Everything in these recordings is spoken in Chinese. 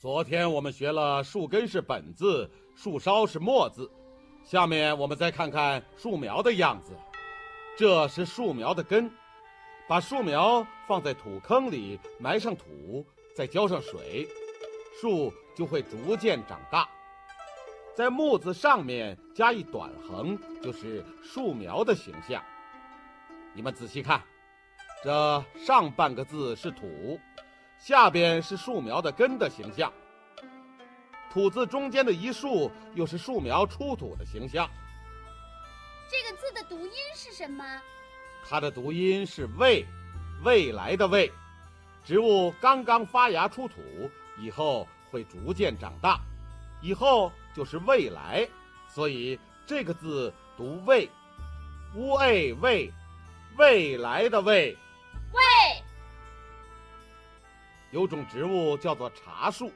昨天我们学了树根是本字，树梢是末字，下面我们再看看树苗的样子。这是树苗的根，把树苗放在土坑里，埋上土，再浇上水，树就会逐渐长大。在木字上面加一短横，就是树苗的形象。你们仔细看，这上半个字是土。下边是树苗的根的形象，土字中间的一竖又是树苗出土的形象。这个字的读音是什么？它的读音是“未”，未来的“未”。植物刚刚发芽出土以后会逐渐长大，以后就是未来，所以这个字读“未”，乌 a 未，未来的“”。未。有种植物叫做茶树，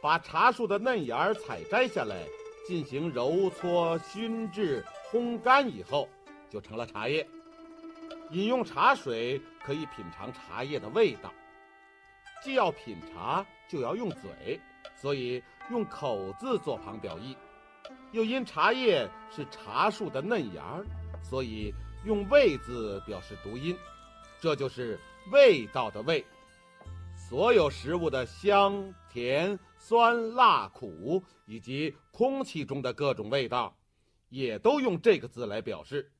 把茶树的嫩芽采摘下来，进行揉搓、熏制、烘干以后，就成了茶叶。饮用茶水可以品尝茶叶的味道。既要品茶，就要用嘴，所以用口字做旁表意。又因茶叶是茶树的嫩芽，所以用味字表示读音。这就是味道的味。所有食物的香、甜、酸、辣、苦，以及空气中的各种味道，也都用这个字来表示。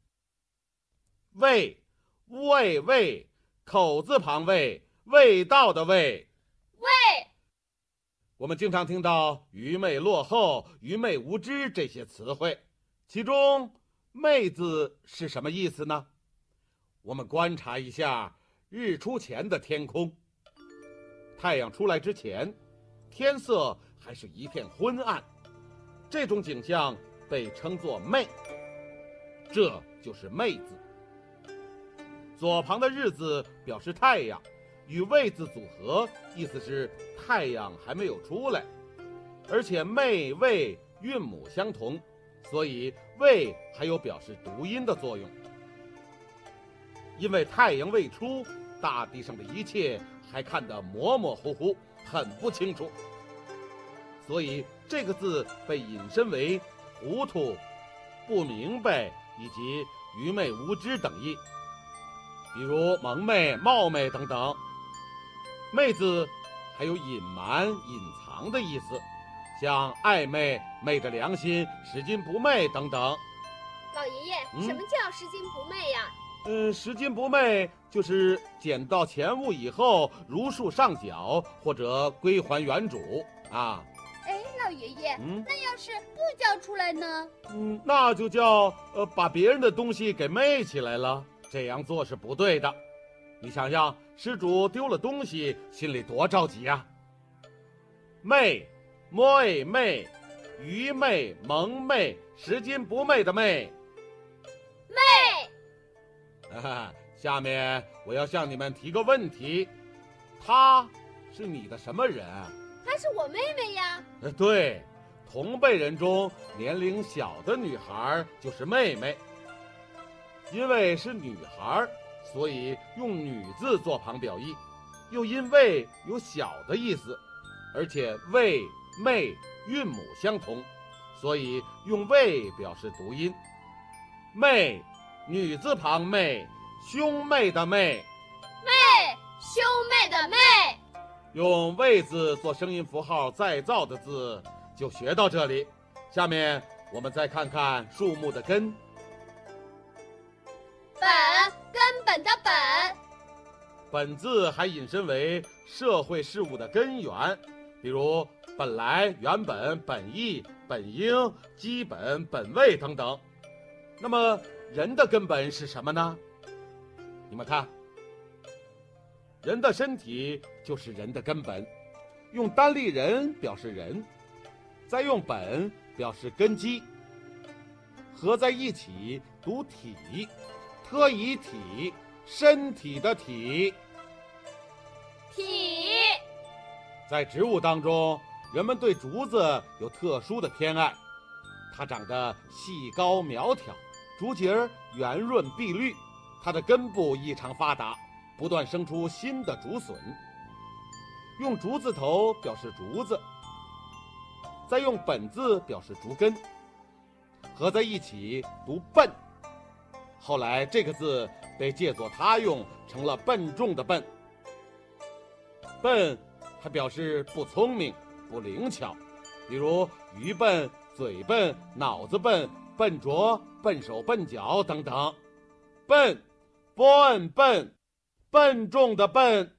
味，味味，口字旁味，味道的味。味。我们经常听到愚昧、落后、愚昧无知这些词汇，其中“昧”字是什么意思呢？我们观察一下日出前的天空。太阳出来之前，天色还是一片昏暗，这种景象被称作昧。这就是昧字。左旁的日字表示太阳，与未字组合，意思是太阳还没有出来，而且昧未韵母相同，所以未还有表示读音的作用。因为太阳未出，大地上的一切。还看得模模糊糊，很不清楚，所以这个字被引申为糊涂、不明白以及愚昧无知等意，比如蒙昧、冒昧等等。昧字还有隐瞒、隐藏的意思，像暧昧、昧着良心、拾金不昧等等。老爷爷，什么叫拾金不昧呀？嗯，拾金不昧就是捡到钱物以后如数上缴或者归还原主啊。哎，老爷爷，嗯，那要是不交出来呢？嗯，那就叫呃把别人的东西给昧起来了，这样做是不对的。你想想，失主丢了东西，心里多着急呀。昧，昧昧，愚昧、蒙昧、拾金不昧的昧昧。下面我要向你们提个问题，她是你的什么人？她是我妹妹呀。呃，对，同辈人中年龄小的女孩就是妹妹。因为是女孩，所以用女字做旁表意，又因为有小的意思，而且为妹韵母相同，所以用为表示读音。妹。女字旁妹，兄妹的妹，妹兄妹的妹，用位字做声音符号再造的字就学到这里。下面我们再看看树木的根。本根本的本，本字还引申为社会事物的根源，比如本来、原本、本意、本应、基本、本位等等。那么。人的根本是什么呢？你们看，人的身体就是人的根本，用单立人表示人，再用本表示根基，合在一起读体，特以体，身体的体。体。在植物当中，人们对竹子有特殊的偏爱，它长得细高苗条。竹节儿圆润碧绿，它的根部异常发达，不断生出新的竹笋。用竹字头表示竹子，再用本字表示竹根，合在一起读笨。后来这个字被借作他用，成了笨重的笨。笨还表示不聪明、不灵巧，比如愚笨、嘴笨、脑子笨、笨拙、笨手笨脚等等。笨，笨笨，笨重的笨。